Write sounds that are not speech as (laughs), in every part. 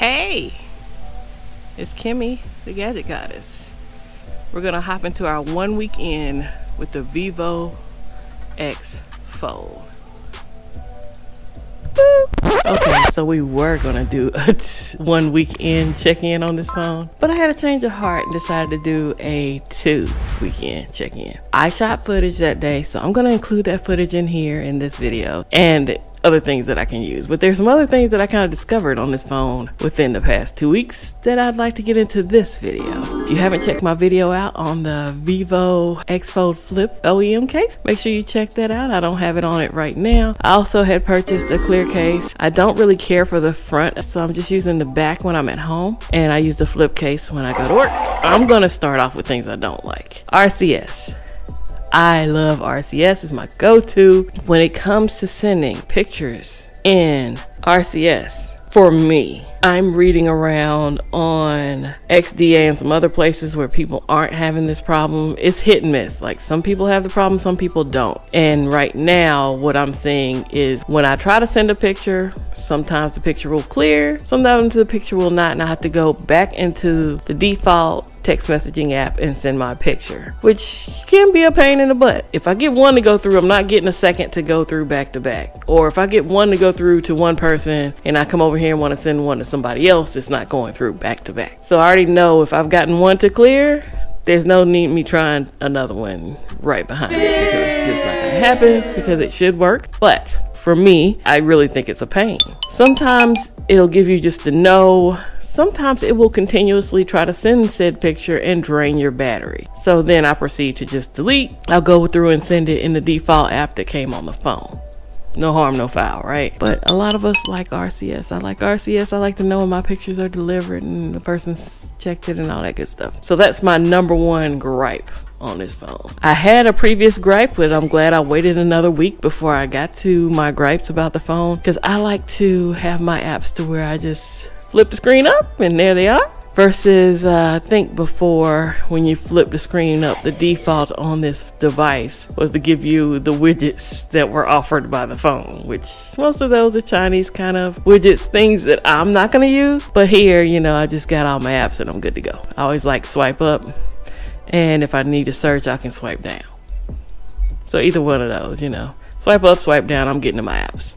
Hey, it's Kimmy, the Gadget Goddess. We're gonna hop into our one weekend with the Vivo X Fold. Okay, so we were gonna do a one weekend check in on this phone, but I had a change of heart and decided to do a two weekend check in. I shot footage that day, so I'm gonna include that footage in here in this video. And other things that I can use. But there's some other things that I kind of discovered on this phone within the past two weeks that I'd like to get into this video. If you haven't checked my video out on the Vivo X Fold Flip OEM case, make sure you check that out. I don't have it on it right now. I also had purchased a clear case. I don't really care for the front, so I'm just using the back when I'm at home, and I use the flip case when I go to work. I'm gonna start off with things I don't like. RCS. I love RCS is my go-to when it comes to sending pictures in RCS for me. I'm reading around on XDA and some other places where people aren't having this problem. It's hit and miss. Like some people have the problem, some people don't. And right now, what I'm seeing is when I try to send a picture, sometimes the picture will clear, sometimes the picture will not, and I have to go back into the default text messaging app and send my picture, which can be a pain in the butt. If I get one to go through, I'm not getting a second to go through back to back. Or if I get one to go through to one person and I come over here and want to send one to somebody else, it's not going through back to back. So I already know if I've gotten one to clear, there's no need me trying another one right behind it because it's just not gonna happen because it should work. But for me, I really think it's a pain. Sometimes it'll give you just a no. Sometimes it will continuously try to send said picture and drain your battery. So then I proceed to just delete. I'll go through and send it in the default app that came on the phone. No harm, no foul, right? But a lot of us like RCS. I like RCS. I like to know when my pictures are delivered and the person's checked it and all that good stuff. So that's my number one gripe on this phone. I had a previous gripe, but I'm glad I waited another week before I got to my gripes about the phone because I like to have my apps to where I just flip the screen up and there they are. Versus, uh, I think before when you flip the screen up, the default on this device was to give you the widgets that were offered by the phone, which most of those are Chinese kind of widgets, things that I'm not going to use. But here, you know, I just got all my apps and I'm good to go. I always like swipe up, and if I need to search, I can swipe down. So either one of those, you know, swipe up, swipe down, I'm getting to my apps.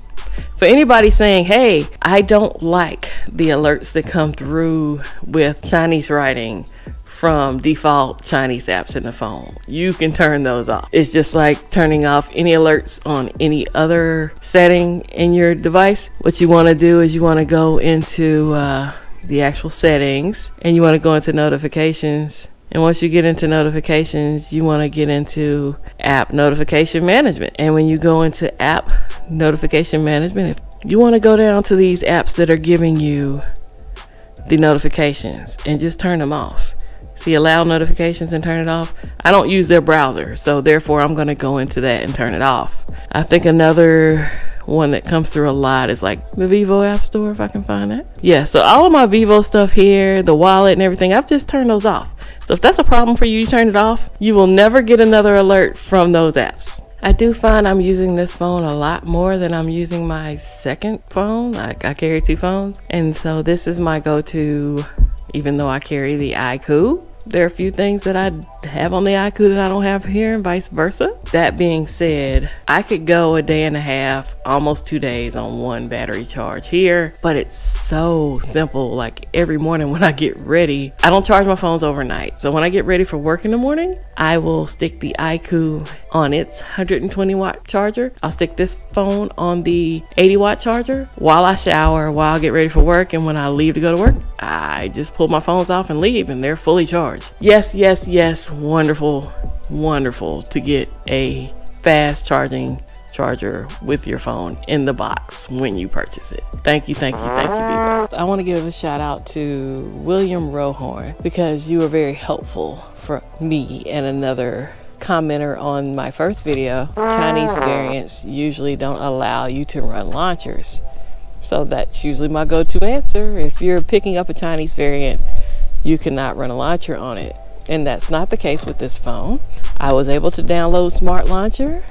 For anybody saying, hey, I don't like the alerts that come through with Chinese writing from default Chinese apps in the phone. You can turn those off. It's just like turning off any alerts on any other setting in your device. What you want to do is you want to go into uh, the actual settings and you want to go into notifications and once you get into notifications, you want to get into app notification management. And when you go into app notification management, you want to go down to these apps that are giving you the notifications and just turn them off. See, allow notifications and turn it off. I don't use their browser, so therefore I'm going to go into that and turn it off. I think another one that comes through a lot is like the Vivo App Store, if I can find it. Yeah, so all of my Vivo stuff here, the wallet and everything, I've just turned those off. So if that's a problem for you, you turn it off. You will never get another alert from those apps. I do find I'm using this phone a lot more than I'm using my second phone. I, I carry two phones. And so this is my go-to, even though I carry the iQOO there are a few things that I have on the iQOO that I don't have here and vice versa. That being said, I could go a day and a half, almost two days on one battery charge here, but it's so simple. Like every morning when I get ready, I don't charge my phones overnight. So when I get ready for work in the morning, I will stick the iQOO on its 120 watt charger. I'll stick this phone on the 80 watt charger while I shower, while I get ready for work. And when I leave to go to work, I just pull my phones off and leave and they're fully charged. Yes, yes, yes. Wonderful, wonderful to get a fast charging charger with your phone in the box when you purchase it. Thank you, thank you, thank you, Vivo. I want to give a shout out to William Rohorn because you were very helpful for me and another commenter on my first video. Chinese variants usually don't allow you to run launchers. So that's usually my go-to answer. If you're picking up a Chinese variant, you cannot run a launcher on it. And that's not the case with this phone. I was able to download Smart Launcher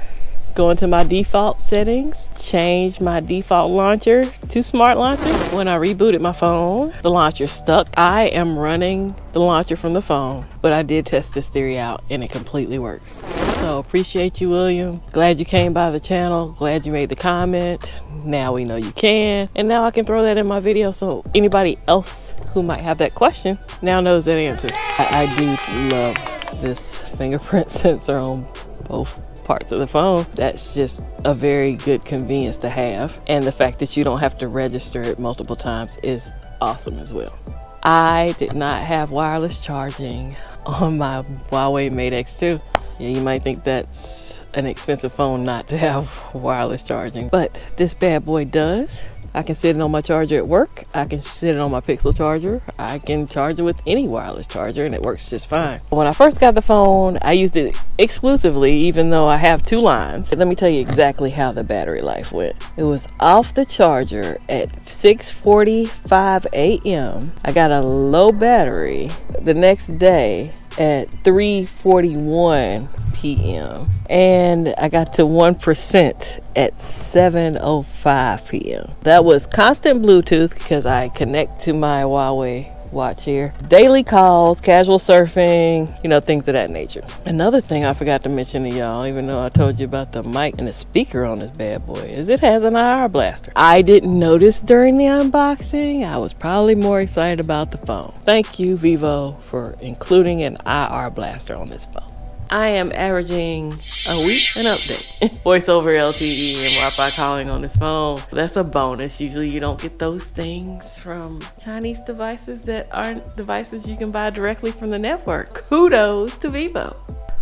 go into my default settings, change my default launcher to smart launcher. When I rebooted my phone, the launcher stuck. I am running the launcher from the phone, but I did test this theory out and it completely works. So appreciate you, William. Glad you came by the channel. Glad you made the comment. Now we know you can. And now I can throw that in my video so anybody else who might have that question now knows that answer. I, I do love this fingerprint (laughs) sensor on both parts of the phone. That's just a very good convenience to have. And the fact that you don't have to register it multiple times is awesome as well. I did not have wireless charging on my Huawei Mate X2. Yeah, you might think that's an expensive phone not to have (laughs) wireless charging, but this bad boy does. I can sit it on my charger at work. I can sit it on my Pixel charger. I can charge it with any wireless charger and it works just fine. When I first got the phone, I used it exclusively, even though I have two lines. Let me tell you exactly how the battery life went. It was off the charger at 6.45 a.m. I got a low battery the next day at 3:41 p.m. and I got to 1% at 7:05 p.m. That was constant Bluetooth because I connect to my Huawei watch here. Daily calls, casual surfing, you know, things of that nature. Another thing I forgot to mention to y'all, even though I told you about the mic and the speaker on this bad boy, is it has an IR blaster. I didn't notice during the unboxing. I was probably more excited about the phone. Thank you, Vivo, for including an IR blaster on this phone. I am averaging a week an update. (laughs) Voice over LTE and Wi-Fi calling on this phone. That's a bonus. Usually you don't get those things from Chinese devices that aren't devices you can buy directly from the network. Kudos to Vivo.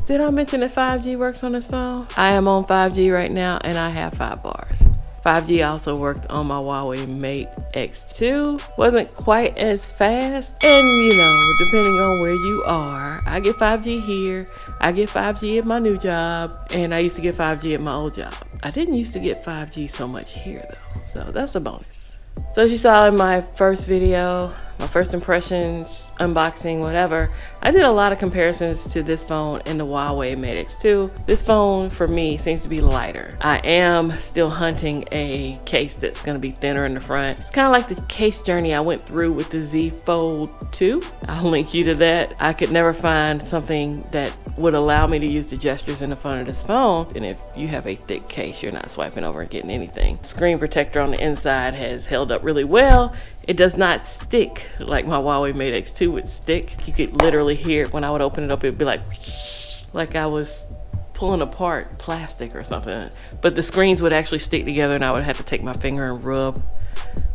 Did I mention that 5G works on this phone? I am on 5G right now and I have five bars. 5G also worked on my Huawei Mate X2. Wasn't quite as fast. And you know, depending on where you are, I get 5G here, I get 5G at my new job, and I used to get 5G at my old job. I didn't used to get 5G so much here though, so that's a bonus. So as you saw in my first video, my first impressions, unboxing, whatever, I did a lot of comparisons to this phone and the Huawei Mate X2. This phone for me seems to be lighter. I am still hunting a case that's gonna be thinner in the front. It's kind of like the case journey I went through with the Z Fold 2. (laughs) I'll link you to that. I could never find something that would allow me to use the gestures in the front of this phone. And if you have a thick case, you're not swiping over and getting anything. Screen protector on the inside has held up really well. It does not stick like my Huawei Mate X2 would stick. You could literally hear it when I would open it up, it'd be like, (laughs) like I was pulling apart plastic or something. But the screens would actually stick together and I would have to take my finger and rub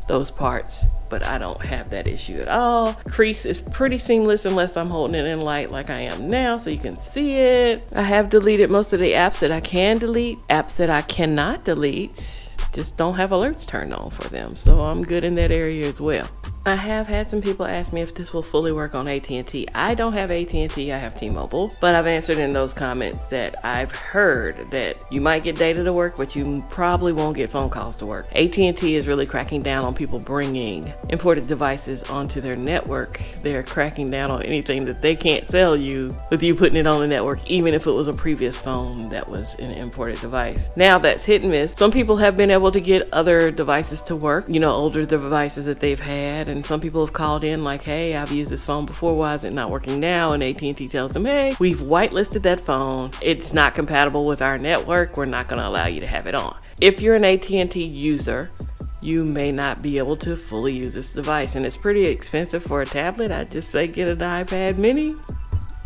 those parts but I don't have that issue at all. Crease is pretty seamless unless I'm holding it in light like I am now so you can see it. I have deleted most of the apps that I can delete. Apps that I cannot delete just don't have alerts turned on for them. So I'm good in that area as well. I have had some people ask me if this will fully work on AT&T. I don't have AT&T, I have T-Mobile, but I've answered in those comments that I've heard that you might get data to work, but you probably won't get phone calls to work. AT&T is really cracking down on people bringing imported devices onto their network. They're cracking down on anything that they can't sell you with you putting it on the network, even if it was a previous phone that was an imported device. Now that's hit and miss. Some people have been able to get other devices to work, you know, older devices that they've had and some people have called in like, hey, I've used this phone before. Why is it not working now? And AT&T tells them, hey, we've whitelisted that phone. It's not compatible with our network. We're not going to allow you to have it on. If you're an AT&T user, you may not be able to fully use this device and it's pretty expensive for a tablet. I just say get an iPad mini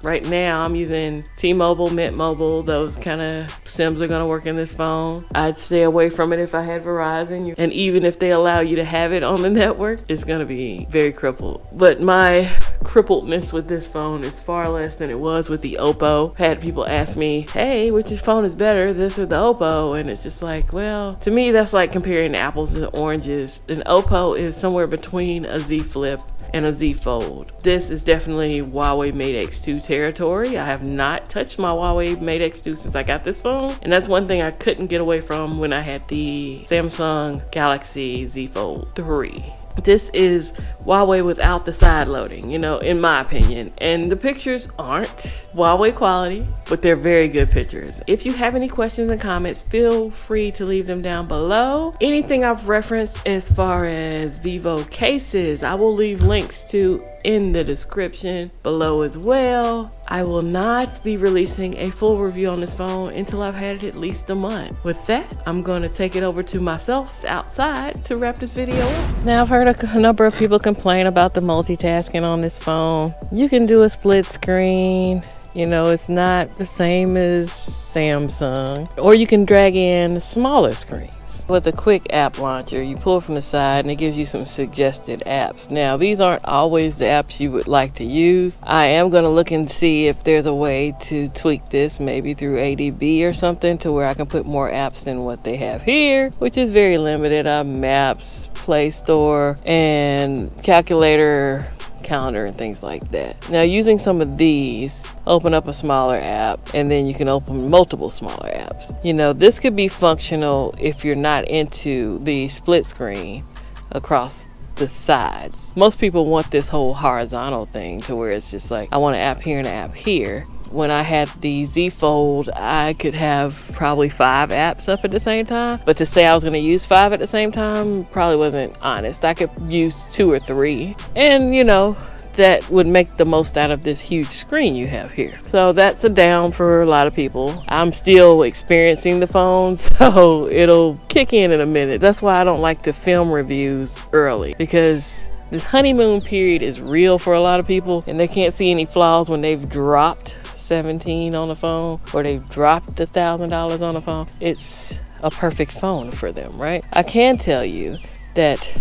Right now, I'm using T-Mobile, Mint Mobile. Those kind of SIMs are going to work in this phone. I'd stay away from it if I had Verizon. And even if they allow you to have it on the network, it's going to be very crippled. But my crippledness with this phone is far less than it was with the Oppo. Had people ask me, hey, which phone is better, this or the Oppo? And it's just like, well, to me, that's like comparing apples and oranges. An Oppo is somewhere between a Z Flip and a Z Fold. This is definitely Huawei Mate X2 territory. I have not touched my Huawei Mate X2 since I got this phone. And that's one thing I couldn't get away from when I had the Samsung Galaxy Z Fold 3. This is Huawei without the side loading, you know, in my opinion. And the pictures aren't Huawei quality, but they're very good pictures. If you have any questions and comments, feel free to leave them down below. Anything I've referenced as far as Vivo cases, I will leave links to in the description below as well. I will not be releasing a full review on this phone until I've had it at least a month. With that, I'm going to take it over to myself outside to wrap this video up. Now, I've heard a number of people complain about the multitasking on this phone. You can do a split screen. You know, it's not the same as Samsung. Or you can drag in smaller screens. With a quick app launcher, you pull from the side and it gives you some suggested apps. Now, these aren't always the apps you would like to use. I am going to look and see if there's a way to tweak this, maybe through ADB or something, to where I can put more apps than what they have here, which is very limited. Uh, Maps, Play Store, and Calculator, calendar and things like that. Now using some of these, open up a smaller app and then you can open multiple smaller apps. You know, this could be functional if you're not into the split screen across the sides. Most people want this whole horizontal thing to where it's just like, I want an app here and an app here when I had the Z Fold, I could have probably five apps up at the same time. But to say I was going to use five at the same time probably wasn't honest. I could use two or three. And, you know, that would make the most out of this huge screen you have here. So that's a down for a lot of people. I'm still experiencing the phone, (laughs) so it'll kick in in a minute. That's why I don't like to film reviews early because this honeymoon period is real for a lot of people and they can't see any flaws when they've dropped 17 on the phone or they've dropped a thousand dollars on the phone, it's a perfect phone for them, right? I can tell you that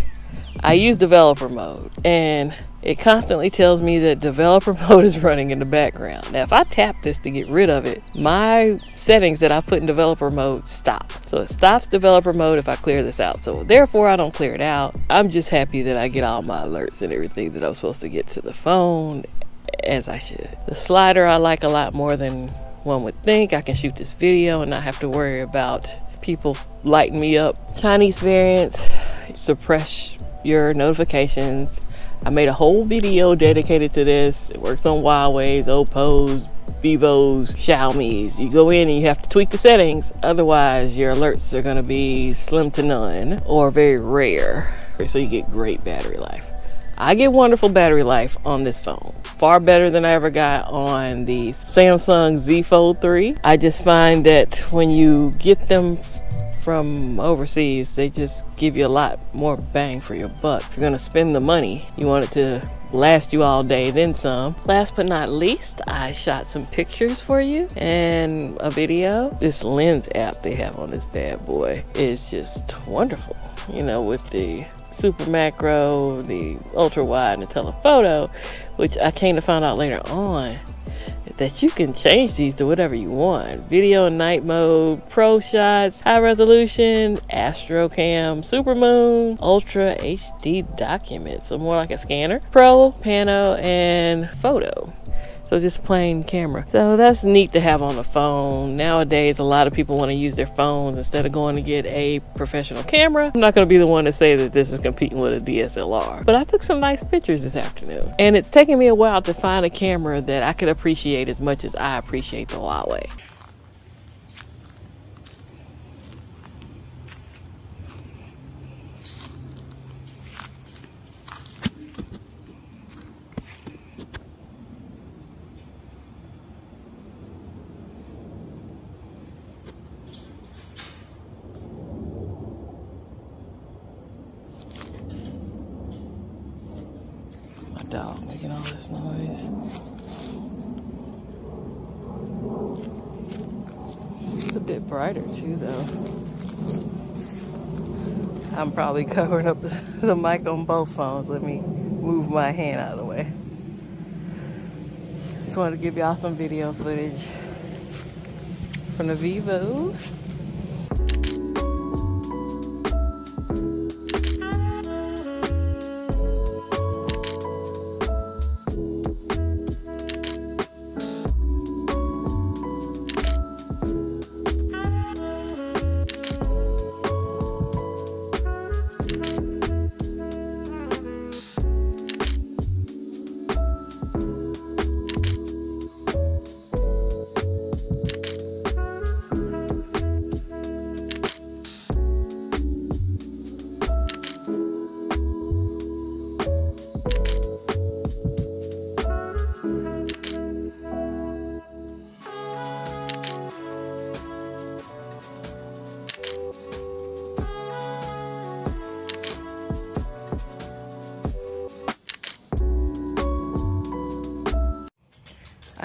I use developer mode and it constantly tells me that developer (laughs) mode is running in the background. Now, if I tap this to get rid of it, my settings that I put in developer mode stop. So it stops developer mode if I clear this out. So therefore, I don't clear it out. I'm just happy that I get all my alerts and everything that I'm supposed to get to the phone as I should. The slider I like a lot more than one would think. I can shoot this video and not have to worry about people lighting me up. Chinese variants suppress your notifications. I made a whole video dedicated to this. It works on Huawei's, Oppo's, Vivo's, Xiaomi's. You go in and you have to tweak the settings. Otherwise, your alerts are gonna be slim to none or very rare. So you get great battery life. I get wonderful battery life on this phone. Far better than I ever got on the Samsung Z Fold 3. I just find that when you get them from overseas, they just give you a lot more bang for your buck. If you're gonna spend the money, you want it to last you all day, then some. Last but not least, I shot some pictures for you and a video. This lens app they have on this bad boy is just wonderful. You know, with the super macro, the ultra wide, and the telephoto, which I came to find out later on that you can change these to whatever you want. Video and night mode, pro shots, high resolution, astro cam, super moon, ultra HD document, so more like a scanner, pro, pano, and photo. So just plain camera. So that's neat to have on the phone. Nowadays, a lot of people want to use their phones instead of going to get a professional camera. I'm not going to be the one to say that this is competing with a DSLR. But I took some nice pictures this afternoon. And it's taken me a while to find a camera that I could appreciate as much as I appreciate the Huawei. This noise. It's a bit brighter too though. I'm probably covering up (laughs) the mic on both phones. Let me move my hand out of the way. Just wanted to give y'all some video footage from the Vivo.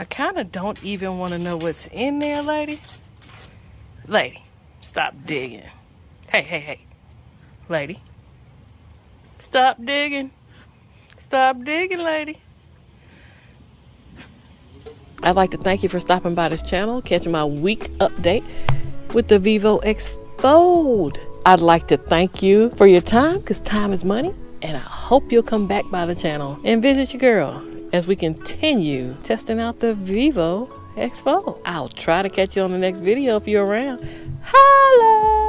Kind of don't even want to know what's in there, lady. Lady, stop digging. Hey, hey, hey. Lady. Stop digging. Stop digging, lady. I'd like to thank you for stopping by this channel, catching my week update with the Vivo X Fold. I'd like to thank you for your time because time is money. And I hope you'll come back by the channel and visit your girl as we continue testing out the Vivo Fold. I'll try to catch you on the next video if you're around. Holla!